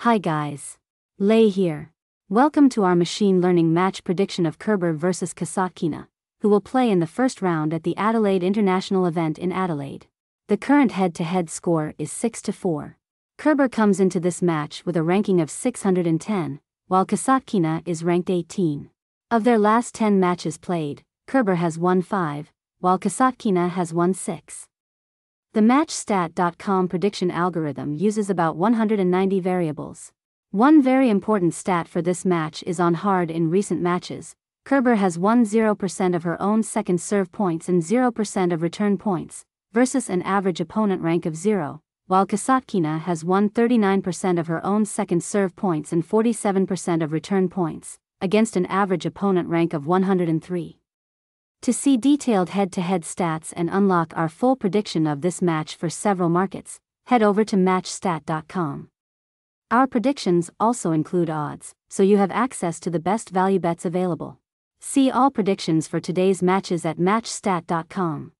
Hi guys. Lay here. Welcome to our machine learning match prediction of Kerber versus Kasatkina, who will play in the first round at the Adelaide International event in Adelaide. The current head to head score is 6 to 4. Kerber comes into this match with a ranking of 610, while Kasatkina is ranked 18. Of their last 10 matches played, Kerber has won 5, while Kasatkina has won 6. The MatchStat.com prediction algorithm uses about 190 variables. One very important stat for this match is on hard in recent matches. Kerber has won 0% of her own second serve points and 0% of return points, versus an average opponent rank of 0, while Kasatkina has won 39% of her own second serve points and 47% of return points, against an average opponent rank of 103. To see detailed head to head stats and unlock our full prediction of this match for several markets, head over to MatchStat.com. Our predictions also include odds, so you have access to the best value bets available. See all predictions for today's matches at MatchStat.com.